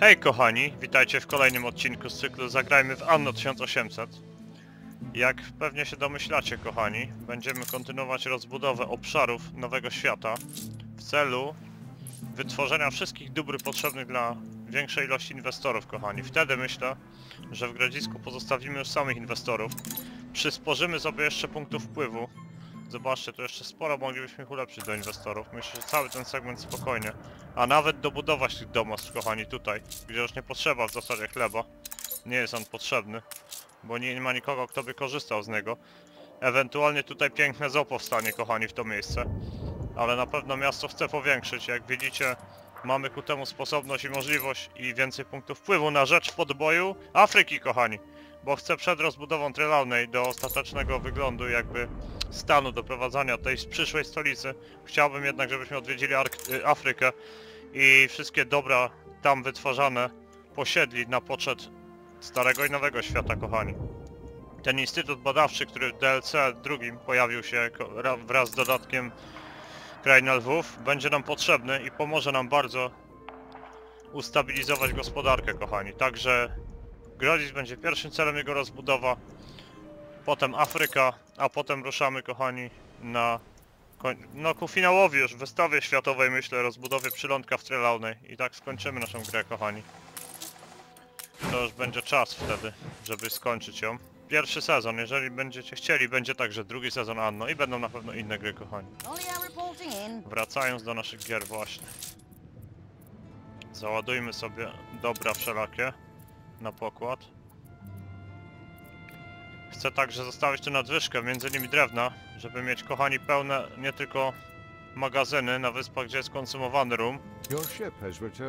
Hej kochani, witajcie w kolejnym odcinku z cyklu Zagrajmy w Anno 1800. Jak pewnie się domyślacie kochani, będziemy kontynuować rozbudowę obszarów Nowego Świata w celu wytworzenia wszystkich dóbr potrzebnych dla większej ilości inwestorów kochani. Wtedy myślę, że w Grodzisku pozostawimy już samych inwestorów. Przysporzymy sobie jeszcze punktów wpływu. Zobaczcie, tu jeszcze sporo moglibyśmy ich ulepszyć do inwestorów. Myślę, że cały ten segment spokojnie. A nawet dobudować tych domostw, kochani, tutaj, gdzie już nie potrzeba w zasadzie chleba. Nie jest on potrzebny, bo nie ma nikogo, kto by korzystał z niego. Ewentualnie tutaj piękne zoo powstanie, kochani, w to miejsce. Ale na pewno miasto chce powiększyć. Jak widzicie, mamy ku temu sposobność i możliwość i więcej punktów wpływu na rzecz podboju Afryki, kochani. Bo chcę przed rozbudową Trelawney do ostatecznego wyglądu jakby stanu doprowadzania tej przyszłej stolicy. Chciałbym jednak, żebyśmy odwiedzili Ark y, Afrykę i wszystkie dobra tam wytwarzane posiedli na poczet starego i nowego świata, kochani. Ten instytut badawczy, który w DLC drugim pojawił się wraz z dodatkiem Krainy Lwów, będzie nam potrzebny i pomoże nam bardzo ustabilizować gospodarkę, kochani. Także Grodzic będzie pierwszym celem jego rozbudowa, potem Afryka, a potem ruszamy, kochani, na no ku finałowi już, wystawie światowej, myślę, rozbudowie przylądka w Trelawney i tak skończymy naszą grę, kochani. To już będzie czas wtedy, żeby skończyć ją. Pierwszy sezon, jeżeli będziecie chcieli, będzie także drugi sezon Anno i będą na pewno inne gry, kochani. In. Wracając do naszych gier właśnie. Załadujmy sobie dobra wszelakie na pokład. Chcę także zostawić tu nadwyżkę, między innymi drewna, żeby mieć kochani pełne nie tylko magazyny na wyspach, gdzie jest konsumowany rum,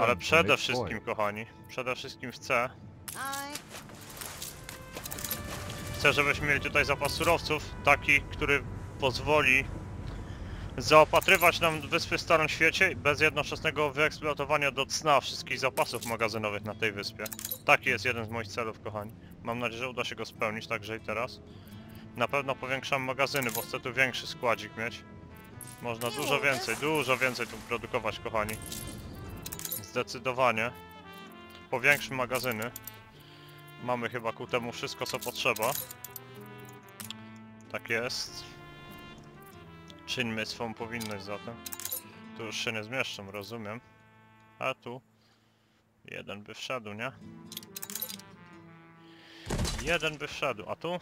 ale przede wszystkim kochani, przede wszystkim chcę, chcę żebyśmy mieli tutaj zapas surowców, taki, który pozwoli zaopatrywać nam wyspy w Starym Świecie bez jednoczesnego wyeksploatowania do cna wszystkich zapasów magazynowych na tej wyspie. Taki jest jeden z moich celów, kochani. Mam nadzieję, że uda się go spełnić także i teraz. Na pewno powiększam magazyny, bo chcę tu większy składzik mieć. Można dużo więcej, dużo więcej tu produkować, kochani. Zdecydowanie. Powiększmy magazyny. Mamy chyba ku temu wszystko, co potrzeba. Tak jest. Czyńmy swą powinność zatem. Tu już się nie zmieszczą, rozumiem. A tu... Jeden by wszedł, nie? Jeden by wszedł, a tu?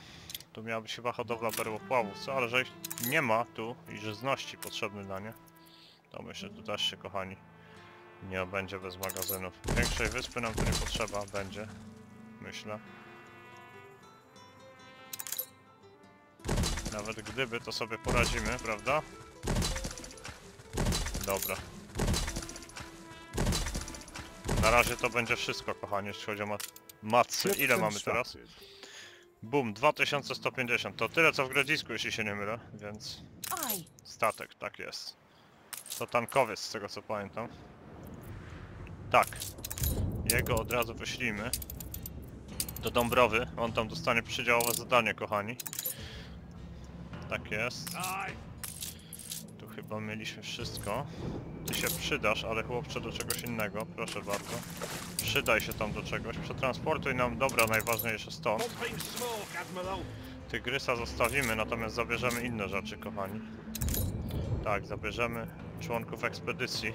Tu miała być chyba hodowla perłopławów, co? Ale że ich nie ma tu i żyzności potrzebny dla nie, to myślę, tu też się, kochani, nie obędzie bez magazynów. Większej wyspy nam tu nie potrzeba, będzie, myślę. Nawet gdyby, to sobie poradzimy, prawda? Dobra. Na razie to będzie wszystko, kochani, jeśli chodzi o mat Ile mamy teraz? Bum, 2150. To tyle co w Grodzisku, jeśli się nie mylę, więc statek, tak jest. To tankowiec, z tego co pamiętam. Tak. Jego od razu wyślimy do Dąbrowy. On tam dostanie przydziałowe zadanie, kochani. Tak jest. Tu chyba mieliśmy wszystko. Ty się przydasz, ale chłopcze do czegoś innego, proszę bardzo. Przydaj się tam do czegoś. Przetransportuj nam, dobra, najważniejsze stąd. Tygrysa zostawimy, natomiast zabierzemy inne rzeczy, kochani. Tak, zabierzemy członków ekspedycji,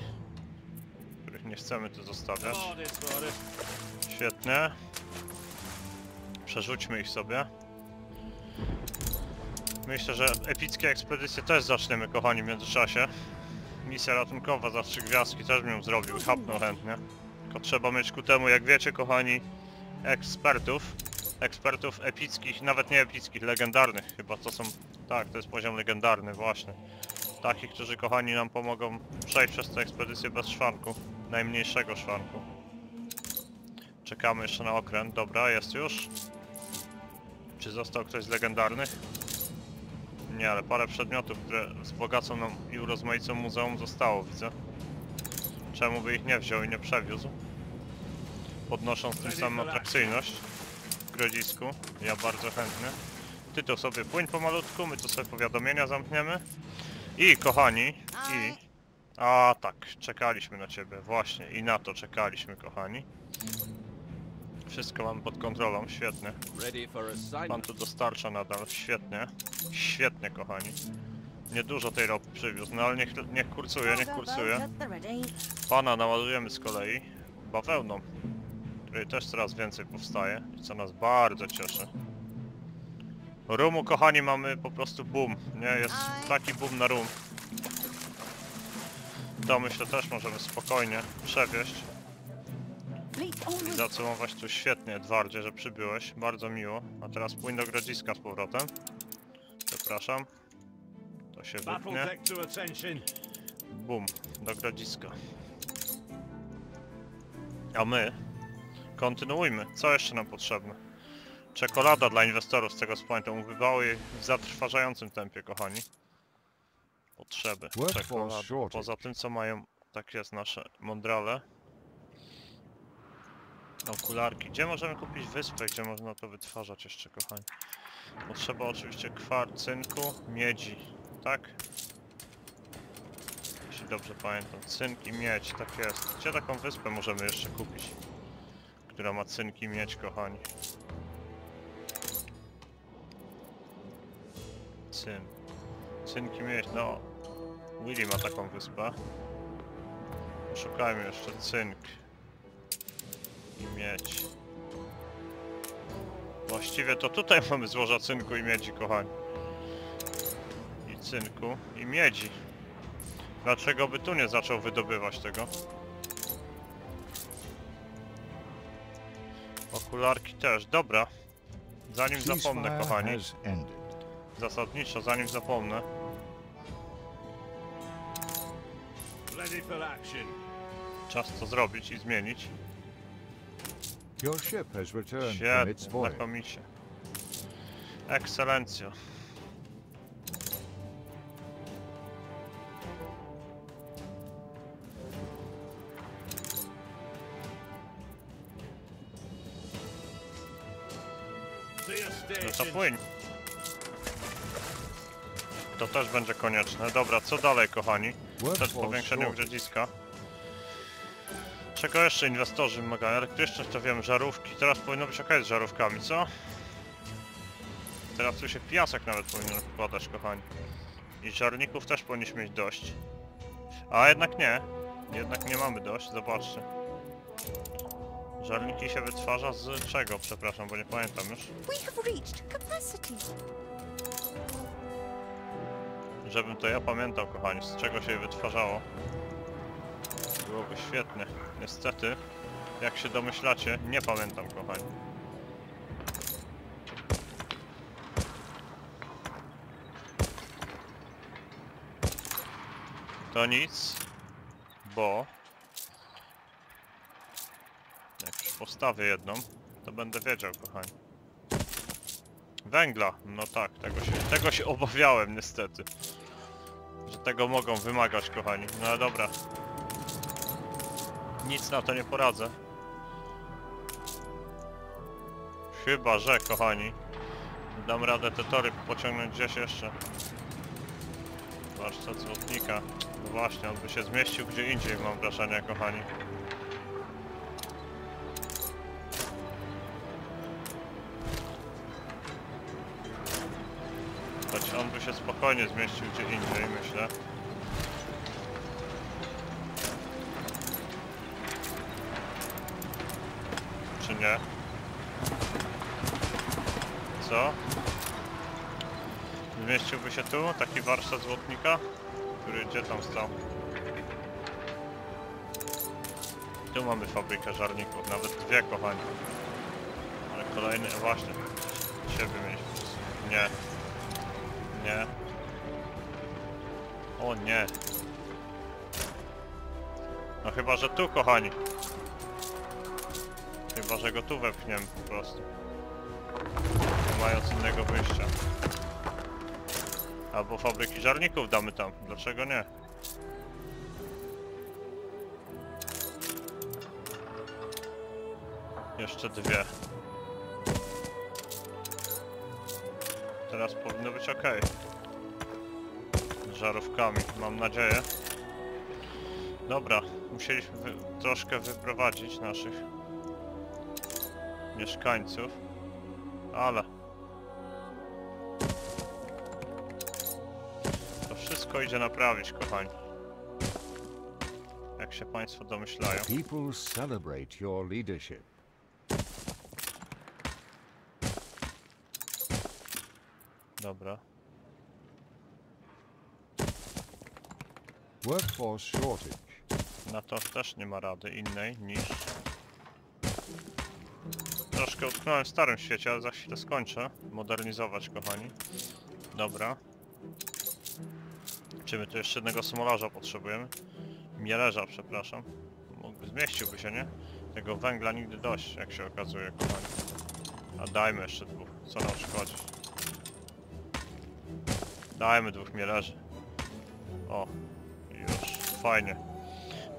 których nie chcemy tu zostawiać. Świetnie. Przerzućmy ich sobie. Myślę, że epickie ekspedycje też zaczniemy, kochani, w międzyczasie. Misja ratunkowa za trzy gwiazdki też bym ją zrobił, chapnął chętnie. Tylko trzeba mieć ku temu, jak wiecie, kochani, ekspertów. Ekspertów epickich, nawet nie epickich, legendarnych chyba to są... Tak, to jest poziom legendarny, właśnie. Takich, którzy, kochani, nam pomogą przejść przez tę ekspedycję bez szwanku. Najmniejszego szwanku. Czekamy jeszcze na okręt. Dobra, jest już. Czy został ktoś z legendarnych? Nie, ale parę przedmiotów, które wzbogacą nam i urozmaicą muzeum zostało, widzę. Czemu by ich nie wziął i nie przewiózł? Podnosząc tym samym atrakcyjność w Grodzisku. Ja bardzo chętnie. Ty to sobie płyń pomalutku, my tu sobie powiadomienia zamkniemy. I kochani, i A tak, czekaliśmy na ciebie, właśnie i na to czekaliśmy, kochani. Wszystko mam pod kontrolą, świetnie. Pan tu dostarcza nadal, świetnie. Świetnie, kochani. Niedużo tej ropy przywiózł, no ale niech, niech kursuje, niech ready. Pana naładujemy z kolei bawełną, której też coraz więcej powstaje i co nas bardzo cieszy. Rumu, kochani, mamy po prostu boom, nie? Jest taki boom na rum. To myślę też możemy spokojnie przewieźć i zacumować tu świetnie, Edwardzie, że przybyłeś, bardzo miło. A teraz płyń do Grodziska z powrotem. Przepraszam. To się wytnie. Attention. Bum, do grodziska. A my kontynuujmy. Co jeszcze nam potrzebne? Czekolada dla inwestorów, z tego co pamiętam, ubywało jej w zatrważającym tempie, kochani. Potrzeby. Shortage. Poza tym, co mają, tak jest, nasze mondrale. Okularki. Gdzie możemy kupić wyspę, gdzie można to wytwarzać jeszcze, kochani? Potrzeba oczywiście kwarcynku, miedzi, tak? Jeśli dobrze pamiętam. Cynk i miedź, tak jest. Gdzie taką wyspę możemy jeszcze kupić? Która ma cynk i miedź, kochani. Cyn. Cynk i miedź, no. Willy ma taką wyspę. Poszukajmy jeszcze cynk. I miedź. Właściwie to tutaj mamy złoża cynku i miedzi, kochani. I cynku i miedzi. Dlaczego by tu nie zaczął wydobywać tego? Okularki też, dobra. Zanim zapomnę, kochani, zasadniczo, zanim zapomnę, czas to zrobić i zmienić. Your ship has returned from its voyage. znakomicie. Ekscelencjo. No to płyń. To też będzie konieczne. Dobra, co dalej, kochani? Przed powiększeniem shortage. Czego jeszcze inwestorzy wymagają? Elektryczność to wiem, żarówki. Teraz powinno być ok z żarówkami, co? Teraz tu się piasek nawet powinien wkładać, kochani. I żarników też powinniśmy mieć dość. A jednak nie. Jednak nie mamy dość, zobaczcie. Żarniki się wytwarza z czego? Przepraszam, bo nie pamiętam już. Żebym to ja pamiętał, kochani, z czego się je wytwarzało. Byłoby świetnie. Niestety, jak się domyślacie, nie pamiętam, kochani. To nic, bo... Jak już postawię jedną, to będę wiedział, kochani. Węgla, no tak, tego się, tego się obawiałem niestety. Że tego mogą wymagać, kochani. No dobra. Nic na to nie poradzę. Chyba, że, kochani. Dam radę te tory pociągnąć gdzieś jeszcze. Warsztat złotnika. No właśnie, on by się zmieścił gdzie indziej, mam wrażenie, kochani. Choć on by się spokojnie zmieścił gdzie indziej, myślę. Nie? Co? Zmieściłby się tu taki warsztat złotnika? Który gdzie tam stał? Tu mamy fabrykę żarników, nawet dwie kochani. Ale kolejny, właśnie. Ciebie mieliśmy. Nie. Nie. O nie. No chyba, że tu, kochani. Chyba, że go tu wepchniemy po prostu. Nie mając innego wyjścia. Albo fabryki żarników damy tam. Dlaczego nie? Jeszcze dwie. Teraz powinno być ok. Z żarówkami, mam nadzieję. Dobra, musieliśmy wy troszkę wyprowadzić naszych mieszkańców, ale to wszystko idzie naprawić, kochani. Jak się Państwo domyślają. People celebrate your leadership. Dobra. Workforce shortage. Na to też nie ma rady innej niż... Troszkę utknąłem w starym świecie, ale za chwilę skończę. Modernizować, kochani. Dobra. Czy my tu jeszcze jednego smolarza potrzebujemy? Mielerza, przepraszam. Mógłby, zmieściłby się, nie? Tego węgla nigdy dość, jak się okazuje, kochani. A dajmy jeszcze dwóch, co nam szkodzi. Dajmy dwóch mielerzy. O, już, fajnie.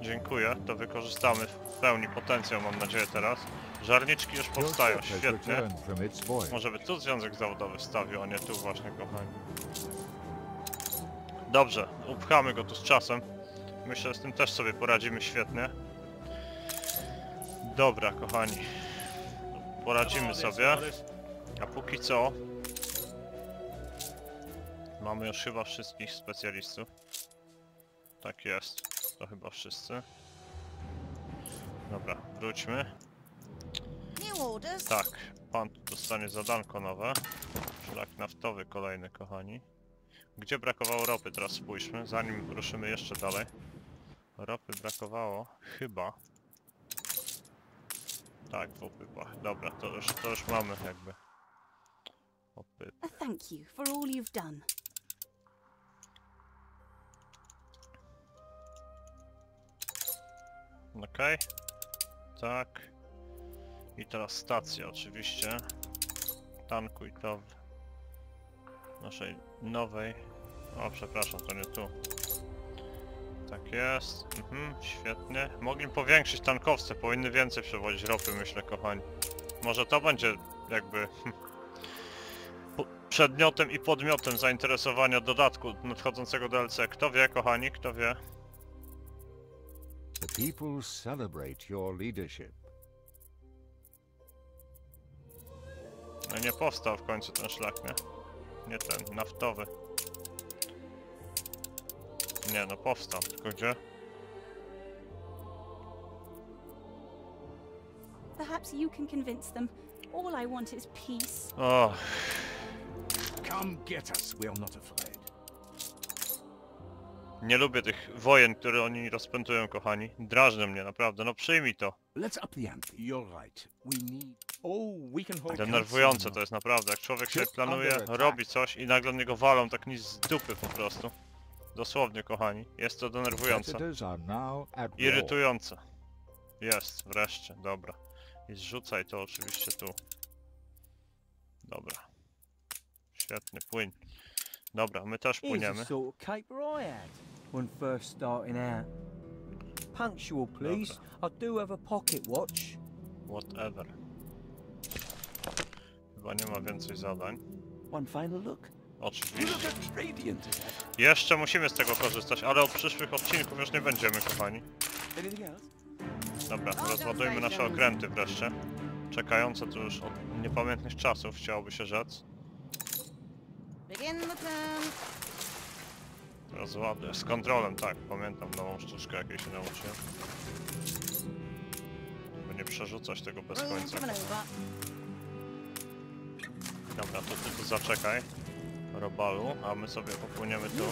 Dziękuję, to wykorzystamy w pełni potencjał, mam nadzieję teraz. Żarniczki już powstają, świetnie. Może by tu związek zawodowy wstawił, a nie tu właśnie, kochani. Dobrze, upchamy go tu z czasem. Myślę, że z tym też sobie poradzimy świetnie. Dobra, kochani. Poradzimy sobie. A póki co... Mamy już chyba wszystkich specjalistów. Tak jest. To chyba wszyscy. Dobra, wróćmy. Tak, pan dostanie zadanko nowe. Szlak naftowy kolejny, kochani. Gdzie brakowało ropy? Teraz spójrzmy, zanim ruszymy jeszcze dalej. Ropy brakowało, chyba. Tak, w opypach. Dobra, to już, to już mamy jakby. Opyp. A thank you for all you've done. Okej. Tak. I teraz stacja oczywiście. Tankuj to w naszej nowej... O, przepraszam, to nie tu. Tak jest. Mhm, świetnie. Mogli powiększyć tankowce, powinny więcej przewozić ropy, myślę, kochani. Może to będzie jakby... Przedmiotem i podmiotem zainteresowania dodatku nadchodzącego DLC. Kto wie, kochani, kto wie? The people celebrate your leadership. No nie powstał w końcu ten szlak, nie? Nie ten, naftowy. Nie no, powstał, tylko gdzie? Perhaps you can convince them. All I want is peace. O, Come get us. We are not afraid. nie lubię tych wojen, które oni rozpętują, kochani. Drażnią mnie, naprawdę, no przyjmij to. Let's up the ante. You're right. We need. Hold. Denerwujące to jest naprawdę, jak człowiek sobie planuje, robi coś i nagle na niego walą tak nic z dupy po prostu. Dosłownie, kochani. Jest to denerwujące. Irytujące. Jest, wreszcie, dobra. I zrzucaj to oczywiście tu. Dobra. Świetnie, płyń. Dobra, my też płyniemy. Punctual, please. I do have a pocket watch. Whatever. Chyba nie ma więcej zadań. One final look. Oczywiście. Jeszcze musimy z tego korzystać, ale od przyszłych odcinków już nie będziemy, kochani. Dobra, rozładujmy nasze okręty wreszcie. Czekające tu już od niepamiętnych czasów, chciałoby się rzec. Rozładuję. Z kontrolem, tak, pamiętam nową sztuczkę, jakiej się nauczyłem. By nie przerzucać tego bez końca. Dobra, to ty tu zaczekaj. Robalu, a my sobie popłyniemy tu,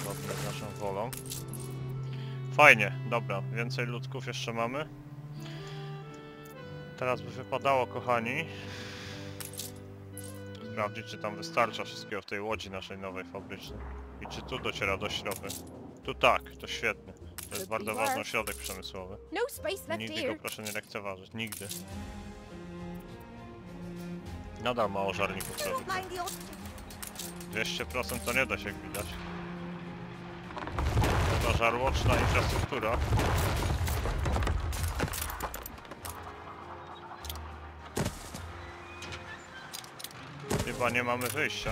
zgodnie z naszą wolą. Fajnie, dobra, więcej ludków jeszcze mamy. Teraz by wypadało, kochani, sprawdzić, czy tam wystarcza wszystkiego w tej łodzi naszej nowej fabrycznej. I czy tu dociera do środka. Tu tak, to świetnie. To jest bardzo ważny ośrodek przemysłowy. No Nigdy go proszę nie lekceważyć, nigdy. Nadal mało żarników co widzę. mind the odd 200% to nie da się jak widać. Chyba żarłoczna infrastruktura. Chyba nie mamy wyjścia.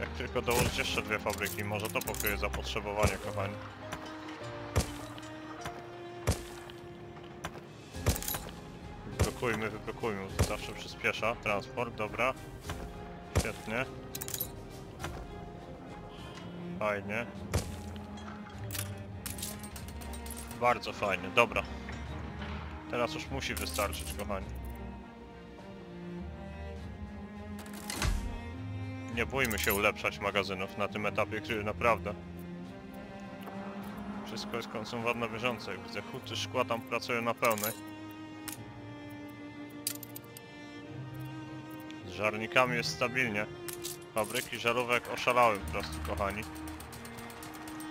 Jak tylko dołożyć jeszcze dwie fabryki, może to pokryje zapotrzebowanie, kochani. Wyblokujmy, bo to zawsze przyspiesza. Transport, dobra. Świetnie. Fajnie. Bardzo fajnie, dobra. Teraz już musi wystarczyć, kochani. Nie bójmy się ulepszać magazynów na tym etapie, który naprawdę... Wszystko jest konsumowane na bieżąco. Jak widzę, huty szkła tam pracują na pełnej. Żarnikami jest stabilnie. Fabryki żarówek oszalały po prostu, kochani.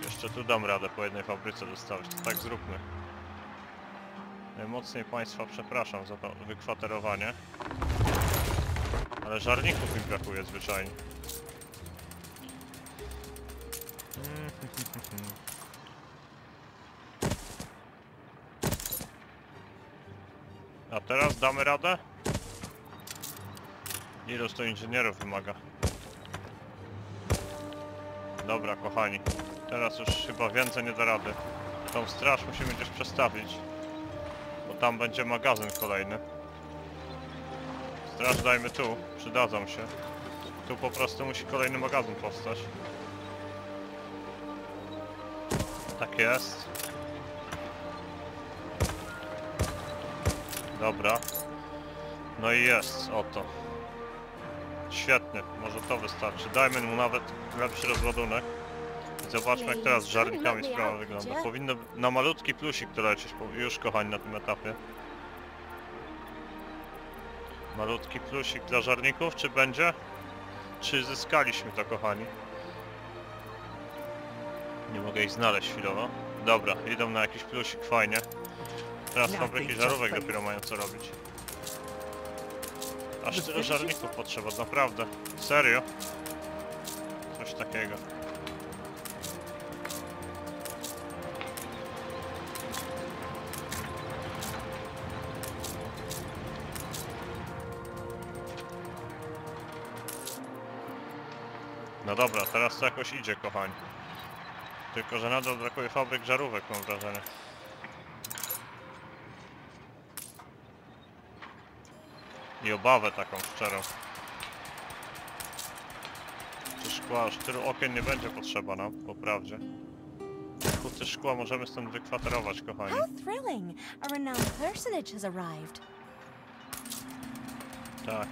Jeszcze tu dam radę po jednej fabryce dostawić, to tak zróbmy. Najmocniej Państwa przepraszam za wykwaterowanie. Ale żarników mi brakuje zwyczajnie. A teraz damy radę? Iluż to inżynierów wymaga? Dobra, kochani. Teraz już chyba więcej nie da rady. Tą straż musimy gdzieś przestawić. Bo tam będzie magazyn kolejny. Straż dajmy tu, przydadzą się. Tu po prostu musi kolejny magazyn powstać. Tak jest. Dobra. No i jest, oto. Świetnie, może to wystarczy. Dajmy mu nawet lepszy rozładunek. I Zobaczmy jak teraz z żarnikami sprawa wygląda. Powinno na malutki plusik to lecieć, już kochani na tym etapie. Malutki plusik dla żarników, czy będzie? Czy zyskaliśmy to kochani? Nie mogę ich znaleźć chwilowo. Dobra, idą na jakiś plusik, fajnie. Teraz fabryki żarówek dopiero mają co robić. Aż tyle żarników potrzeba, naprawdę. Serio? Coś takiego. No dobra, teraz to jakoś idzie, kochani. Tylko, że nadal brakuje fabryk żarówek, mam wrażenie. I obawę taką szczerą. Czy szkła, aż tylu okien nie będzie potrzeba nam, po prawdzie. Kuty szkła możemy stąd wykwaterować, kochani. How thrilling! A renowned personage has arrived. Tak.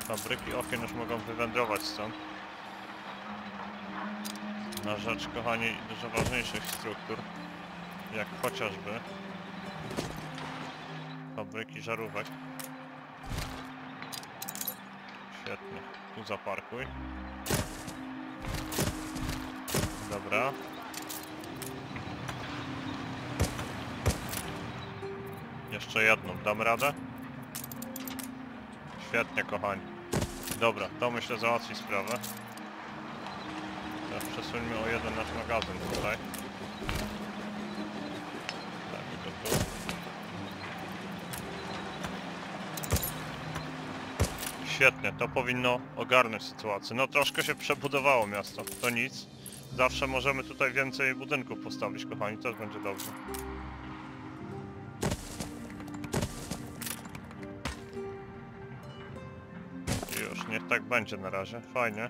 Fabryki okien już mogą wywędrować stąd. Na rzecz, kochani, dużo ważniejszych struktur. Jak chociażby fabryki żarówek. Świetnie. Tu zaparkuj. Dobra. Jeszcze jedną. Dam radę? Świetnie, kochani. Dobra, to myślę załatwi sprawę. Teraz przesuńmy o jeden nasz magazyn tutaj. Tak, to tu. Świetnie, to powinno ogarnąć sytuację. No troszkę się przebudowało miasto, to nic. Zawsze możemy tutaj więcej budynków postawić, kochani, też będzie dobrze. Już, niech tak będzie na razie. Fajnie.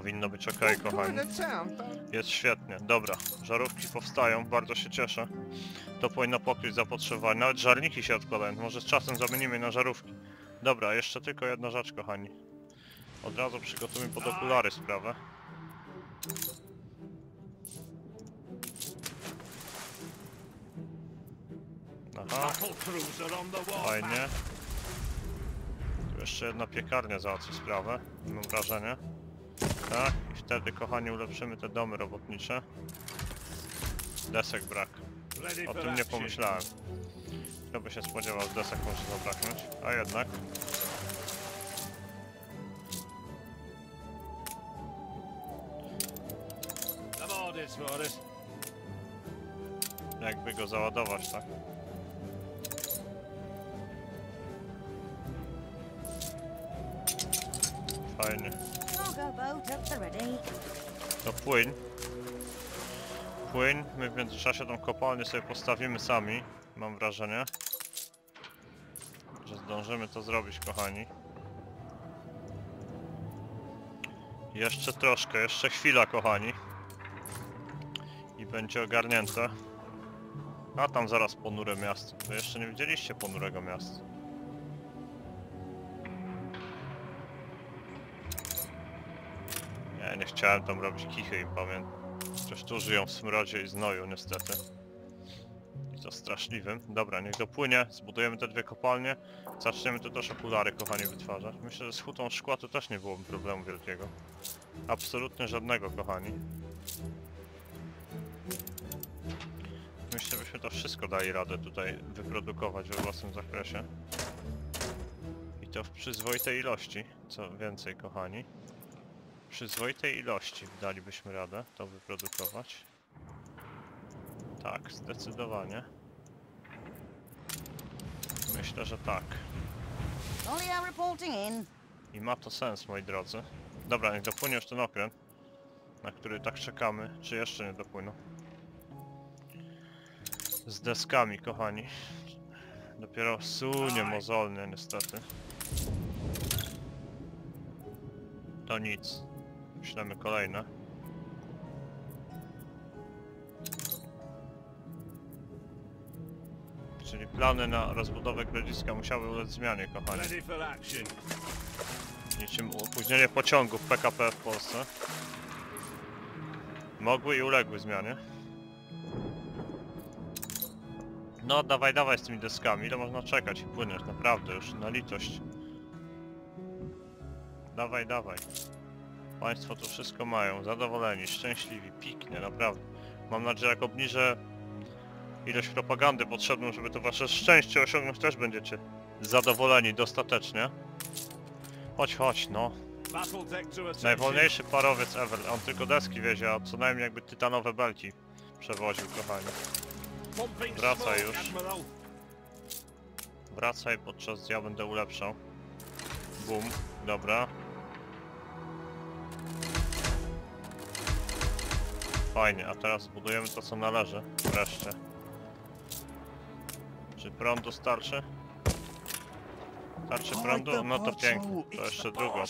Powinno być ok, kochani. Jest świetnie. Dobra, żarówki powstają, bardzo się cieszę. To powinno pokryć zapotrzebowanie. Nawet żarniki się odkładają. Może z czasem zamienimy na żarówki. Dobra, jeszcze tylko jedna rzecz, kochani. Od razu przygotujmy pod okulary sprawę. Aha, fajnie. Tu jeszcze jedna piekarnia załatwi sprawę, mam wrażenie. Tak, i wtedy kochani ulepszymy te domy robotnicze. Desek brak. O tym nie pomyślałem. Kto by się spodziewał, że desek może zabraknąć, a jednak. jakby go załadować, tak? Fajnie. To płyń. Płyń. My w międzyczasie tą kopalnię sobie postawimy sami. Mam wrażenie. Że zdążymy to zrobić, kochani. Jeszcze troszkę, jeszcze chwila, kochani. I będzie ogarnięte. A tam zaraz ponure miasto. To jeszcze nie widzieliście ponurego miasta. Nie, chciałem tam robić kichy im pamiętam. Chociaż tu żyją w smrodzie i znoju niestety. I to straszliwym. Dobra, niech dopłynie, zbudujemy te dwie kopalnie. Zaczniemy tu też okulary, kochani, wytwarzać. Myślę, że z hutą szkła to też nie byłoby problemu wielkiego. Absolutnie żadnego, kochani. Myślę, byśmy to wszystko dali radę tutaj wyprodukować we własnym zakresie. I to w przyzwoitej ilości, co więcej, kochani przyzwoitej ilości dalibyśmy radę to wyprodukować. Tak, zdecydowanie. Myślę, że tak. I ma to sens, moi drodzy. Dobra, niech dopłynie już ten okręt, na który tak czekamy. Czy jeszcze nie dopłynął? Z deskami, kochani. Dopiero sunie mozolnie, niestety. To nic. Myślemy kolejne. Czyli plany na rozbudowę grodziska musiały ulec zmianie, kochani. Niczym opóźnienie pociągów PKP w Polsce. Mogły i uległy zmianie. No dawaj, dawaj z tymi deskami, ile można czekać i płynąć, naprawdę już, na litość. Dawaj, dawaj. Państwo to wszystko mają, zadowoleni, szczęśliwi, piknie, naprawdę. Mam nadzieję, jak obniżę ilość propagandy potrzebną, żeby to wasze szczęście osiągnąć, też będziecie zadowoleni dostatecznie. Chodź, chodź, no. Najwolniejszy parowiec ever. On tylko deski wiezie, a co najmniej jakby tytanowe belki przewoził, kochani. Wracaj już. Wracaj, podczas ja będę ulepszał. Bum, dobra. Fajnie, a teraz zbudujemy to co należy. Wreszcie. Czy prądu starczy? Starczy prądu? No to pięknie. To jeszcze drugą.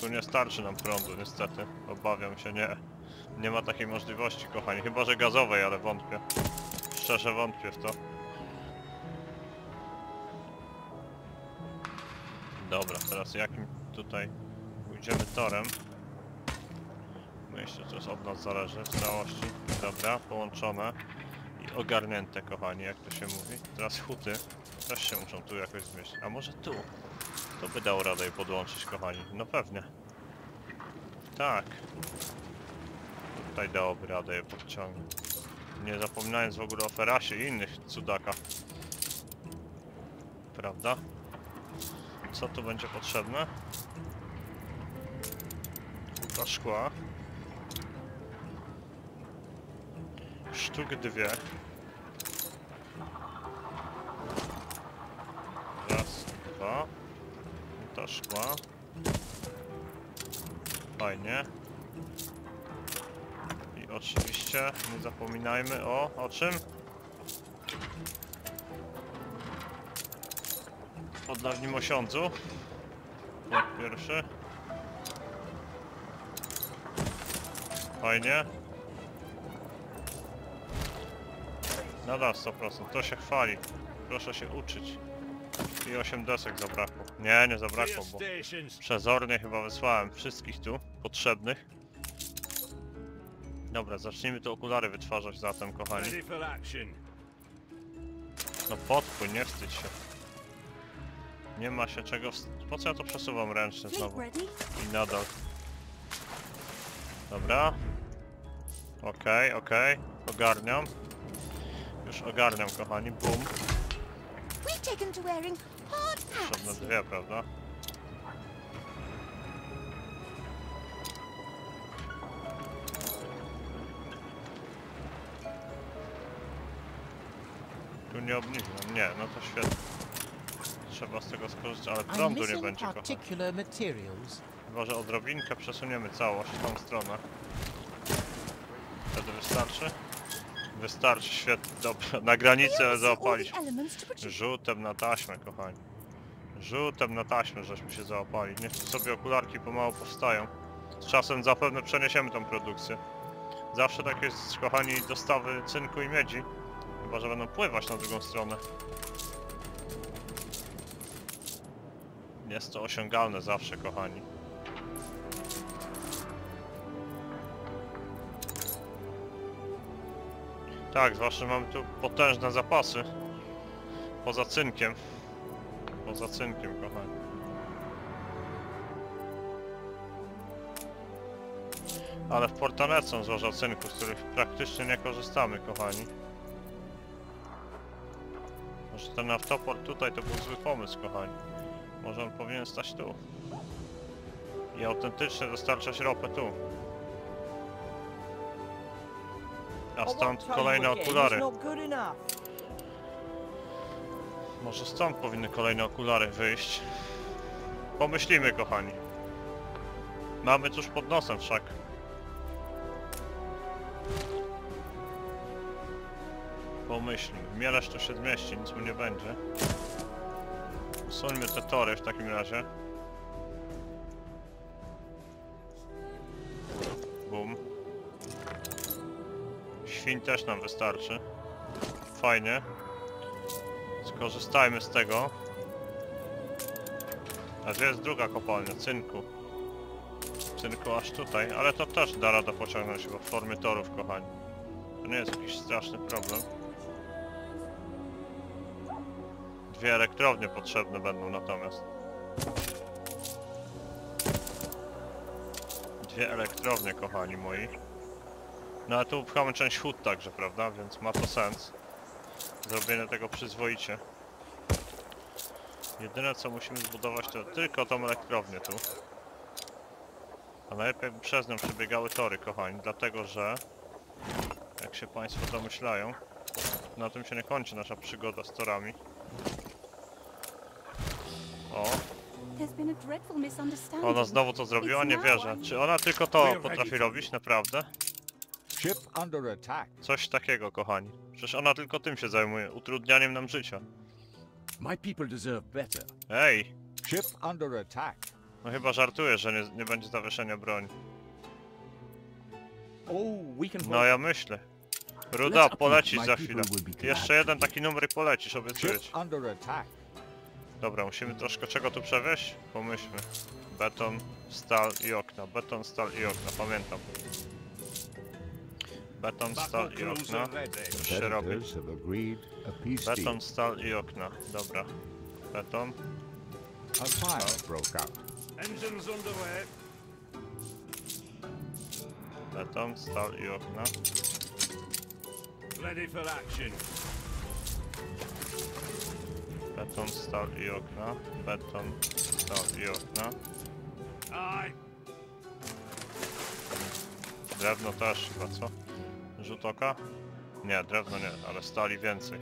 Tu nie starczy nam prądu, niestety. Obawiam się, nie. Nie ma takiej możliwości, kochani. Chyba, że gazowej, ale wątpię. Szczerze wątpię w to. Dobra, teraz jakim tutaj pójdziemy torem? Myślę, że jest od nas zależy w całości. Dobra, połączone i ogarnięte, kochani, jak to się mówi. Teraz huty też się muszą tu jakoś zmieścić. A może tu? To by dało radę je podłączyć, kochani. No pewnie. Tak. Tutaj dałoby radę je podciągnąć. Nie zapominając w ogóle o Ferasie i innych cudakach. Prawda? Co tu będzie potrzebne? Kupa szkła. Sztuk dwie. Raz, dwa. Ta szkła. Fajnie. I oczywiście nie zapominajmy o... o czym? O dawnym osiądzu. Pierwszy. Fajnie. Nadal 100%, to się chwali. Proszę się uczyć. I 8 desek zabrakło. Nie, nie zabrakło, bo przezornie chyba wysłałem wszystkich tu potrzebnych. Dobra, zacznijmy te okulary wytwarzać zatem, kochani. No podpój, nie wstydź się. Nie ma się czego wst- Po co ja to przesuwam ręcznie znowu? I nadal. Dobra. Okej, okej. Ogarniam. Już ogarniam, kochani. Bum. Potrzebne dwie, prawda? Tu nie obniżam. Nie, no to świetnie. Trzeba z tego skorzystać, ale prądu nie będzie, kochani. Chyba, że odrobinkę przesuniemy całość w tą stronę. Wtedy wystarczy. Wystarczy, świetnie, dobra. Na granicę załapaliśmy. Rzutem na taśmę, kochani. Rzutem na taśmę, żeśmy się załapali. Niech tu sobie okularki pomału powstają. Z czasem zapewne przeniesiemy tą produkcję. Zawsze tak jest, kochani, dostawy cynku i miedzi. Chyba, że będą pływać na drugą stronę. Jest to osiągalne zawsze, kochani. Tak, zwłaszcza mamy tu potężne zapasy. Poza cynkiem. Poza cynkiem, kochani. Ale w Portanet są złoża cynku, z których praktycznie nie korzystamy, kochani. Może ten naftoport tutaj to był zły pomysł, kochani. Może on powinien stać tu. I autentycznie dostarczać ropę tu. A stąd kolejne okulary. Może stąd powinny kolejne okulary wyjść. Pomyślimy, kochani. Mamy tuż pod nosem wszak. Pomyślmy. Mielesz tu się zmieści, nic mu nie będzie. Usuńmy te tory w takim razie. Bum. Świń też nam wystarczy. Fajnie. Skorzystajmy z tego. A gdzie jest druga kopalnia? Cynku. Cynku aż tutaj, ale to też da radę pociągnąć chyba w formie torów, kochani. To nie jest jakiś straszny problem. Dwie elektrownie potrzebne będą natomiast. Dwie elektrownie, kochani moi. No ale tu upchamy część hut także, prawda? Więc ma to sens. Zrobienie tego przyzwoicie. Jedyne co musimy zbudować to tylko tą elektrownię tu. A najlepiej by przez nią przebiegały tory, kochani, dlatego że jak się Państwo domyślają, na tym się nie kończy nasza przygoda z torami. O, ona znowu to zrobiła? Nie wierzę. Czy ona tylko to potrafi robić, naprawdę? Ship under attack. Coś takiego, kochani. Przecież ona tylko tym się zajmuje, utrudnianiem nam życia. My people deserve better. Ej, Ship under attack. no chyba żartujesz, że nie, nie będzie zawieszenia broni. Oh, we can No ja myślę. Ruda, polecisz za chwilę. Jeszcze jeden taki numer i polecisz, obiecuję ci. Dobra, musimy troszkę czego tu przewieźć? Pomyślmy. Beton, stal i okna. Beton, stal i okna, pamiętam. Beton, stal i okna. Deal. Beton, stal i okna. Dobra. Beton. Beton, stal i okna. Ready for action. Beton, stal i okna. Beton, stal i okna. Aye. Drewno też chyba, co? Rzut oka? Nie, drewno nie, ale stali więcej.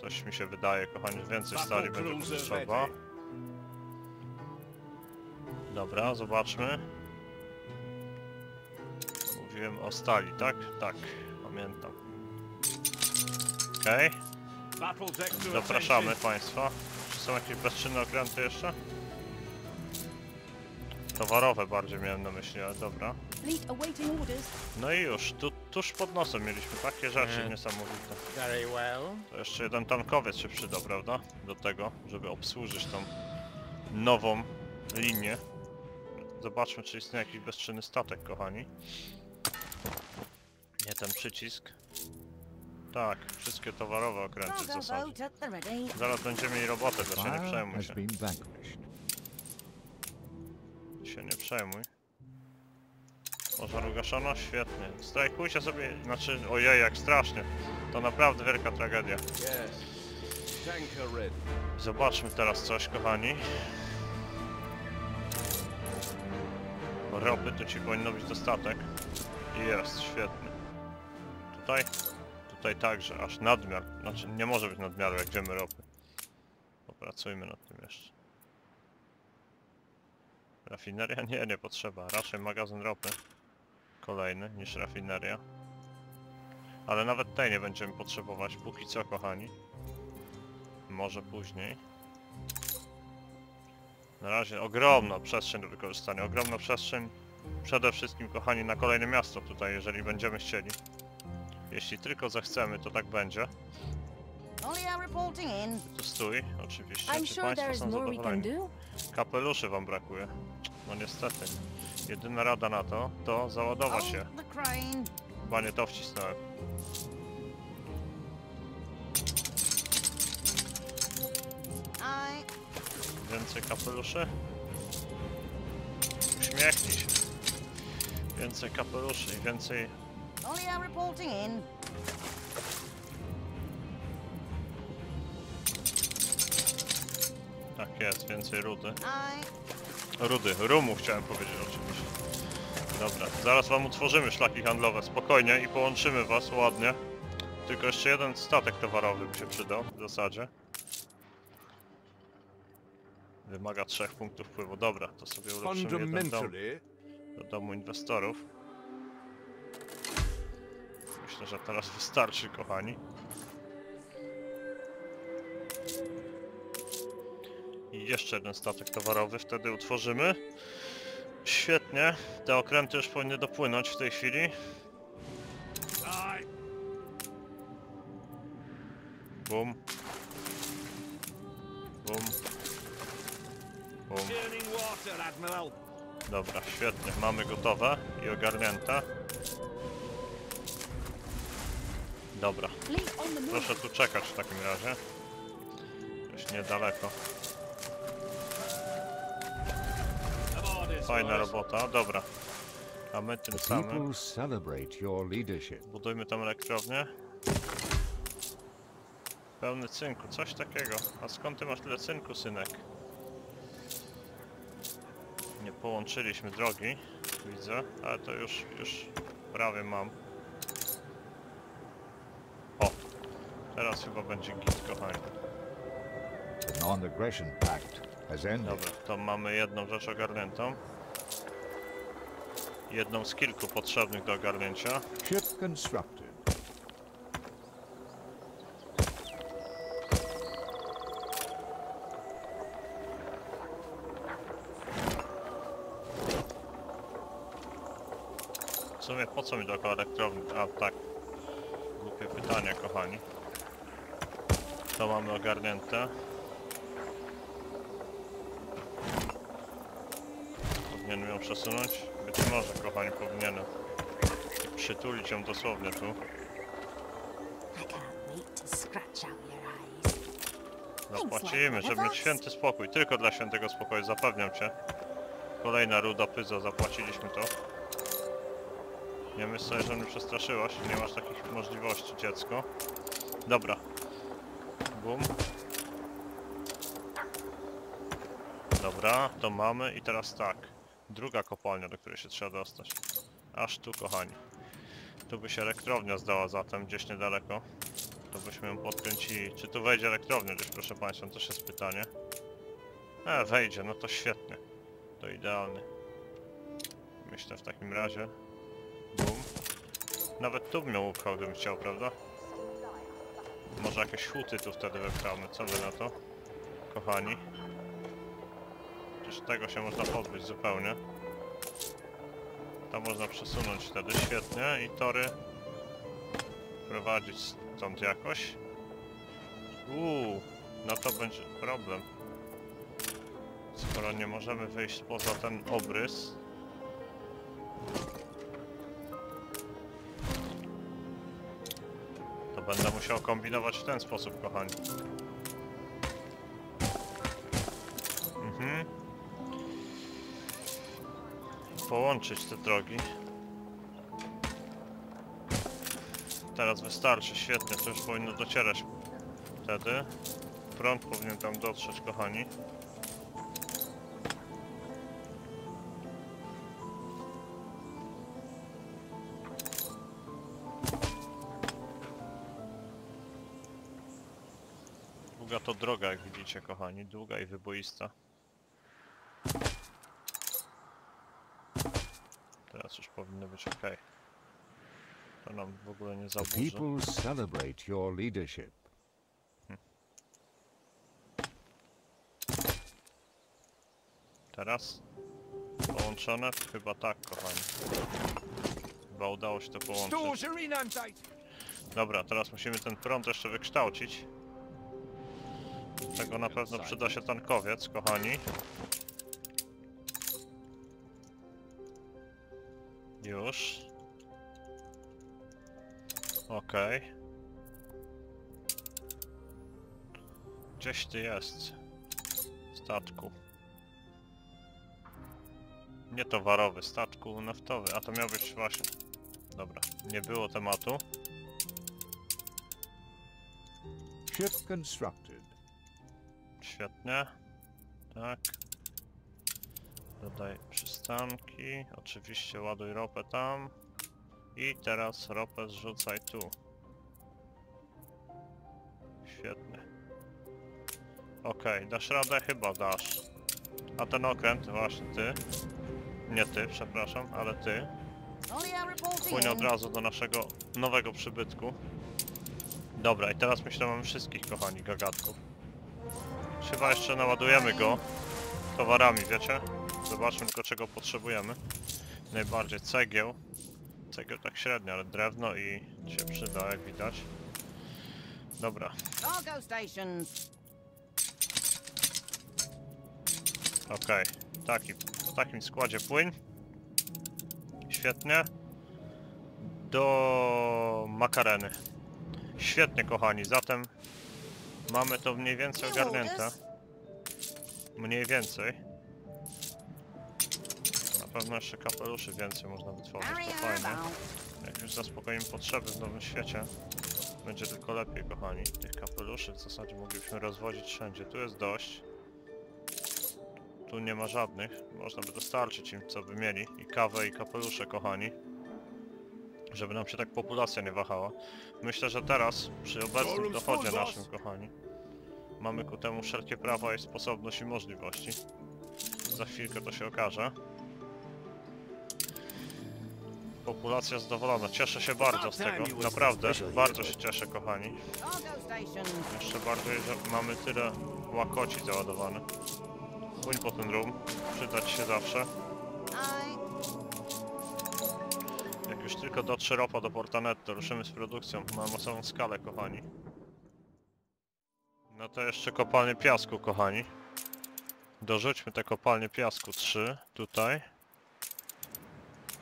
Coś mi się wydaje, kochani, więcej stali będzie potrzeba. Dobra, zobaczmy. Mówiłem o stali, tak? Tak, pamiętam. Okej, to zapraszamy. Państwa. Czy są jakieś bezczynne okręty jeszcze? Towarowe bardziej miałem na myśli, ale dobra. No i już, tu, tuż pod nosem mieliśmy takie rzeczy niesamowite. Very well. To jeszcze jeden tankowiec się przyda, prawda? Do tego, żeby obsłużyć tą nową linię. Zobaczmy, czy istnieje jakiś bezczynny statek, kochani. Nie ten przycisk. Tak, wszystkie towarowe okręty w zasadzie. Zaraz będziemy mieli robotę, to się nie przejmuj się. się nie przejmuj. Pożar ugaszono? Świetnie. Strajkujcie sobie, znaczy, ojej, jak strasznie. To naprawdę wielka tragedia. Zobaczmy teraz coś, kochani. Ropy to ci powinno być dostatek. Jest, świetnie. Tutaj? Tutaj także, aż nadmiar. Znaczy nie może być nadmiaru jak wiemy ropy. Popracujmy nad tym jeszcze. Rafineria? Nie, nie potrzeba. Raczej magazyn ropy. Kolejny niż rafineria. Ale nawet tej nie będziemy potrzebować póki co, kochani. Może później. Na razie ogromna przestrzeń do wykorzystania. Ogromna przestrzeń przede wszystkim, kochani, na kolejne miasto tutaj, jeżeli będziemy chcieli. Jeśli tylko zechcemy, to tak będzie. Tu stój, oczywiście. Czy sure państwo są zadowoleni? do. Kapeluszy wam brakuje. No niestety. Jedyna rada na to, to załadować się. Chyba nie to wcisnąłem. Więcej kapeluszy? Uśmiechnij się. Więcej kapeluszy i więcej... In. Tak jest, więcej rudy. Rudy, rumu chciałem powiedzieć oczywiście. Dobra, zaraz wam utworzymy szlaki handlowe, spokojnie i połączymy was ładnie. Tylko jeszcze jeden statek towarowy by się przydał w zasadzie. Wymaga trzech punktów wpływu. Dobra, to sobie ulepszymy jeden dom do domu inwestorów. Myślę, że teraz wystarczy, kochani. I jeszcze jeden statek towarowy wtedy utworzymy. Świetnie. Te okręty już powinny dopłynąć w tej chwili. Bum. Bum. Bum. Dobra, świetnie. Mamy gotowe i ogarnięte. Dobra, proszę tu czekać w takim razie. Już niedaleko. Fajna robota, dobra. A my tym samym budujmy tą elektrownię. Pełny cynku, coś takiego. A skąd ty masz tyle cynku, synek? Nie połączyliśmy drogi, widzę, ale to już, już prawie mam. O! Teraz chyba będzie git, kochani. Non-aggression pact ended. Dobra, to mamy jedną rzecz ogarniętą. Jedną z kilku potrzebnych do ogarnięcia. Ship constructed. W sumie po co mi dookoła elektrowni? A tak. Głupie pytanie, kochani. To mamy ogarnięte. Przesunąć? Być może, kochani, powinienem. Przytulić ją dosłownie tu. Zapłacimy, żeby mieć święty spokój. Tylko dla świętego spokoju, zapewniam cię. Kolejna ruda pyza, zapłaciliśmy to. Nie myśl sobie, że mnie przestraszyłaś. Nie masz takich możliwości, dziecko. Dobra. Bum. Dobra, to mamy i teraz tak. Druga kopalnia, do której się trzeba dostać. Aż tu, kochani. Tu by się elektrownia zdała zatem, gdzieś niedaleko. To byśmy ją podkręcili. Czy tu wejdzie elektrownia gdzieś, proszę Państwa? To też jest pytanie. E, wejdzie, no to świetnie. To idealny. Myślę w takim razie. Bum. Nawet tu bym ją upchał, gdybym chciał, prawda? Może jakieś huty tu wtedy wepchamy. Co wy na to? Kochani. Przecież tego się można pozbyć zupełnie. To można przesunąć wtedy świetnie i tory prowadzić stąd jakoś. Uuu, no to będzie problem. Skoro nie możemy wyjść poza ten obrys. To będę musiał kombinować w ten sposób, kochani. połączyć te drogi. Teraz wystarczy, świetnie, to już powinno docierać wtedy. Prąd powinien tam dotrzeć, kochani. Długa to droga, jak widzicie, kochani. Długa i wyboista. Powinno być ok. To nam w ogóle nie The zaburzy. people celebrate your leadership. Teraz? Połączone? Chyba tak, kochani. Chyba udało się to połączyć. Dobra, teraz musimy ten prąd jeszcze wykształcić. Tego na pewno przyda się tankowiec, kochani. Już. Okej. Gdzieś ty jest. Statku. Nie towarowy, statku naftowy. A to miał być właśnie... Dobra, nie było tematu. Ship constructed. Świetnie. Tak. Dodaj przystanki. Oczywiście ładuj ropę tam. I teraz ropę zrzucaj tu. Świetnie. Okej, dasz radę? Chyba dasz. A ten okręt, właśnie ty. Nie ty, przepraszam, ale ty. Płynie od razu do naszego nowego przybytku. Dobra, i teraz myślę mamy wszystkich, kochani, gagatków. Chyba jeszcze naładujemy go towarami, wiecie? Zobaczmy tylko czego potrzebujemy. Najbardziej cegieł. Cegieł tak średnio, ale drewno i się przyda, jak widać. Dobra, okej. Taki, w takim składzie płyń. Świetnie. Do makareny. Świetnie, kochani, zatem mamy to mniej więcej ogarnięte. Mniej więcej. Pewno jeszcze kapeluszy więcej można wytworzyć, to fajnie. Jak już zaspokoimy potrzeby w nowym świecie, będzie tylko lepiej, kochani. Tych kapeluszy w zasadzie moglibyśmy rozwozić wszędzie. Tu jest dość. Tu nie ma żadnych. Można by dostarczyć im, co by mieli. I kawę, i kapelusze, kochani. Żeby nam się tak populacja nie wahała. Myślę, że teraz, przy obecnym dochodzie naszym, kochani, mamy ku temu wszelkie prawa i sposobność i możliwości. Za chwilkę to się okaże. Populacja zadowolona. Cieszę się bardzo z tego. Naprawdę, bardzo się cieszę, kochani. Jeszcze bardziej, że mamy tyle łakoci załadowane. Płyń po ten rum. Przydać się zawsze. Jak już tylko dotrze ropa do Portanetto, ruszymy z produkcją. Na masową skalę, kochani. No to jeszcze kopalnie piasku, kochani. Dorzućmy te kopalnie piasku 3 tutaj.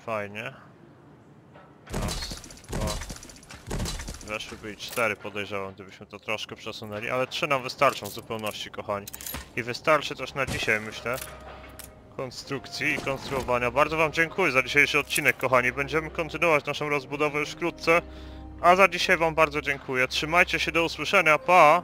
Fajnie. Raz, dwa. Weszłyby i 4 podejrzewam, gdybyśmy to troszkę przesunęli, ale 3 nam wystarczą w zupełności, kochani. I wystarczy też na dzisiaj, myślę. Konstrukcji i konstruowania. Bardzo wam dziękuję za dzisiejszy odcinek, kochani. Będziemy kontynuować naszą rozbudowę już wkrótce. A za dzisiaj wam bardzo dziękuję. Trzymajcie się, do usłyszenia, pa!